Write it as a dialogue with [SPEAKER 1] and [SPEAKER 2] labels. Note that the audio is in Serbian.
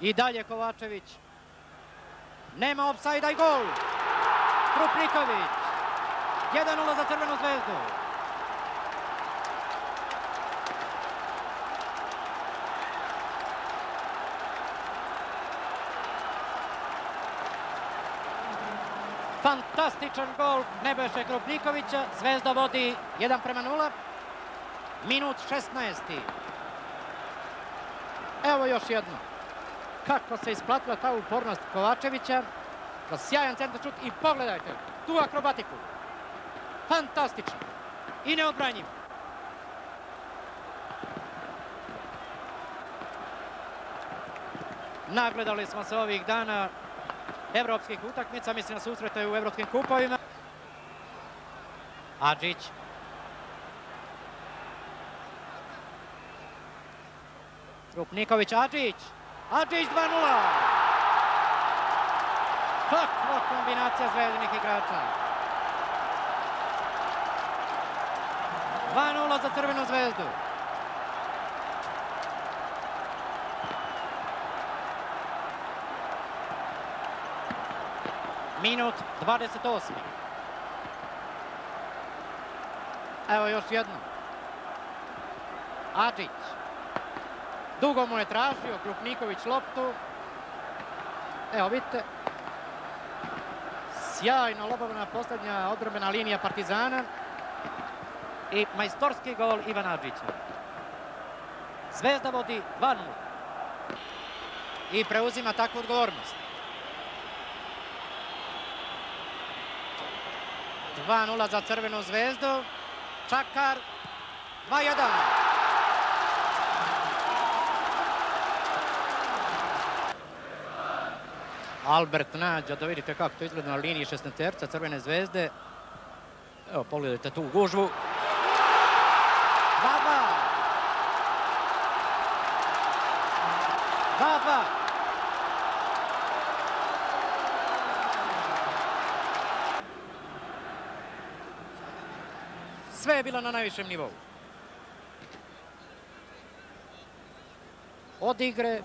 [SPEAKER 1] I dalje Kovačević. Nema opsajda i gol. Krupniković. 1-0 za Crvenu zvezdu. Fantastičan gol Nebojše Krupnikovića. Zvezda vodi 1 prema 0. Minut 16. Evo još jedno. Kako se isplatila ta upornost Kovačevića. Sjajan centar šut i pogledajte tu akrobatiku. Fantastično. I neodbranjivo. Nagledali smo se ovih dana evropskih utakmica, mislim na susrete u evropskim kupovima. Adžić. Krupniković, Adžić. Adžić 2-0. Kakva kombinacija zvezdinih igrača. 2-0 za Crvenu zvezdu. Minut 28. Evo još jedno. Adžić. Dugo mu je tražio, Krupniković loptu. Evo vidite. Sjajno lobovna posljednja odbrambena linija Partizana. I majstorski gol Ivana Adžića. Zvezda vodi 2-0. I preuzima takvu odgovornost. 2-0 za Crvenu zvezdu. Čakar 2-1. Albert Nađa, da vidite kako to izgleda na liniji 16 Crvene zvezde. Evo, pogledajte tu gužvu. 2-2. Dva, Sve je bilo na najvišem nivou. Od igre,